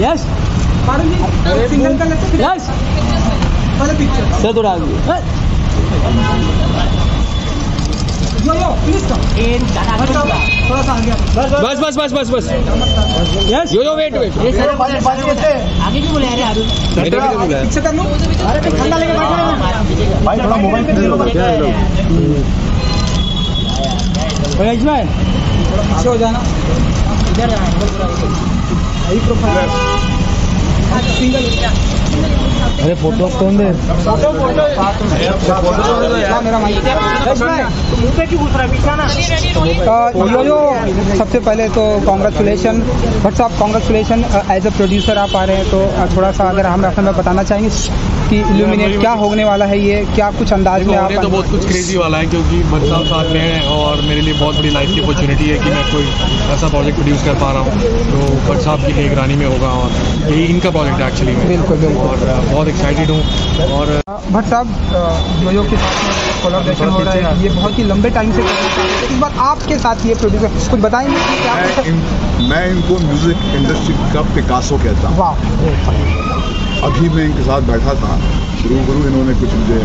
Yes single का लेते yes पहले पिक्चर सर थोड़ा आगे यो यो प्लीज़ कम थोड़ा सा आगे बस बस बस बस बस yes yo yo wait wait आगे क्यों बुलाया रे बुलाया। पीछे कर लो। अरे ठंडा लेके बैठे रहो भाई थोड़ा मोबाइल पे दे दो भैया इसमें पीछे हो जाना। इधर यही प्रोफ़ाइल सिंगल अरे फ़ोटो कौन दे? हाँ, मेरा माइक यो यो सबसे पहले तो कॉन्ग्रेचुलेशन भट्ट साहब कॉन्ग्रेचुलेशन एज अ प्रोड्यूसर आप आ रहे हैं तो थोड़ा सा अगर हम अपने में बताना चाहेंगे कि इल्यूमिनेट क्या होने वाला है ये? क्या कुछ अंदाज में आप तो बहुत कुछ क्रेजी वाला है क्योंकि भट्ट साथ में है और मेरे लिए बहुत बड़ी लाइफ की अपॉर्चुनिटी है कि मैं कोई ऐसा प्रोजेक्ट प्रोड्यूस कर पा रहा हूँ। जो भट्ट साहब की निगरानी में होगा और यही इनका प्रोजेक्ट है एक्चुअली बिल्कुल, बिल्कुल। और बहुत एक्साइटेड हूँ और भट्ट साहब यो के साथ कोलाब्रेशन हो रहा है। ये बहुत ही लंबे टाइम से इस बार आपके साथ ये प्रोड्यूसर कुछ बताएँगे कि क्या मैं इन, मैं इनको म्यूज़िक इंडस्ट्री का पिकासो कहता हूँ। वाह अभी मैं इनके साथ बैठा था रूबरू इन्होंने कुछ मुझे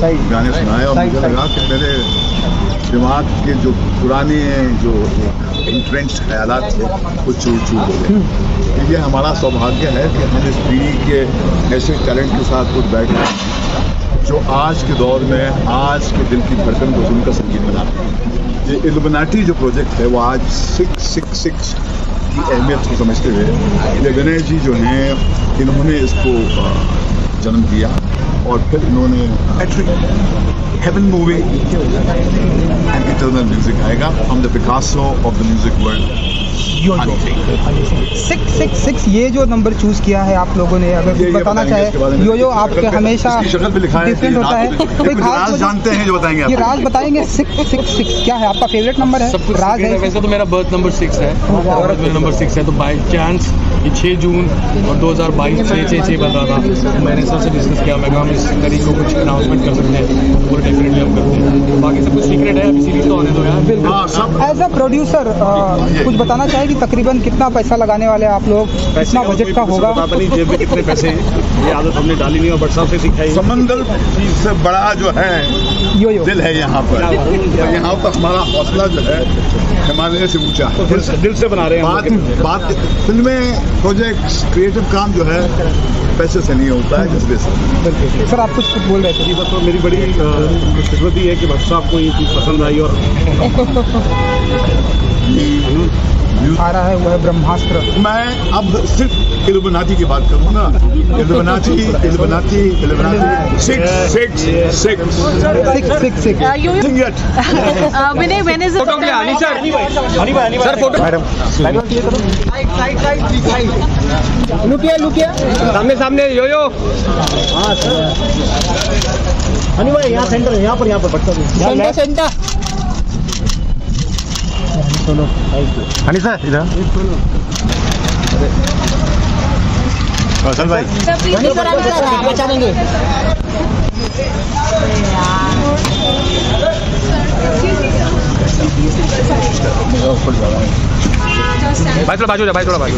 सही। गाने सुनाए और मुझे लगा कि मेरे दिमाग के जो पुराने जो इंट्रेंच ख्याल थे वो चूर चूर हो गए। ये हमारा सौभाग्य है कि हम इस पीढ़ी के ऐसे टैलेंट के साथ कुछ बैठ रहे हैं जो आज के दौर में आज के दिल की धड़कन को सुनकर संगीत बनाते हैं ये इल्यूमिनाटी जो प्रोजेक्ट है वो आज सिक्स सिक्स सिक्स की अहमियत को समझते हुए ये गणेश जी जो हैं, इन्होंने इसको जन्म दिया और फिर इन्होंने heaven movie and eternal music आएगा। From the Vikas of the music world six six six ये जो नंबर चूज़ किया है आप लोगों ने अगर ये- बताना चाहे यो यो आपके हमेशा डिफरेंट होता है। कोई खास राज जानते हैं जो बताएँगे ये राज बताएँगे सिक्स सिक्स सिक्स क्या है? आपका फेवरेट नंबर है? राज है। वैसे तो मेरा बर्थ नंबर सिक्स है। नंबर सिक्स है तो बाई चांस ये 6 जून और 2022 छः छः छः बन रहा था। तो मैंने सबसे डिस्कस किया मैं हम इस तरीके को कुछ अनाउंसमेंट कर सकते हैं। तो बोले डेफिनेटली हम करते हैं। तो बाकी सब कुछ सीक्रेट है अभी सीरीज़ तो आने दो यार। हाँ एज अ प्रोड्यूसर कुछ बताना चाहे कि तकरीबन कितना पैसा लगाने वाले आप लोग? कितना बजट का होगा? जेब में कितने पैसे हैं। ये आदत हमने डाली नहीं और बट साहब से सिखाई। समंदर से बड़ा जो है यो यो। दिल है यहाँ पर। यहाँ पर हमारा हौसला जो है हिमालय से ऊँचा है। दिल दिल से बना रहे हैं बात बात फ़िल्में प्रोजेक्ट क्रिएटिव काम जो है पैसे से नहीं होता है जज्बे से सर आप कुछ कुछ बोल रहे थे। जी बस तो मेरी बड़ी खुशबती है कि भट्ट साहब को ये चीज़ पसंद आई और आ रहा है वो है ब्रह्मास्त्र। मैं अब सिर्फ़ इल्यूमिनाटी की बात करूँगा Illuminati Illuminati Illuminati six six six six six six you, Sing it. Vinay, when is the photo के लिए आनी सर सर फ़ोटो लुकिया लुकिया सामने सामने यो यो हनी भाई यहाँ सेंटर है यहाँ पर यहाँ पर बच्चा साहब सेंटा सेंटा हनी सर इधर कौशल भाई बचा देंगे भाई थोड़ा बाजू भाई थोड़ा बाजू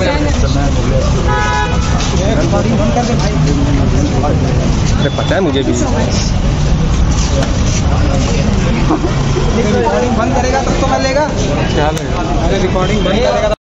अरे, पता है मुझे भी. रिकॉर्डिंग बंद करेगा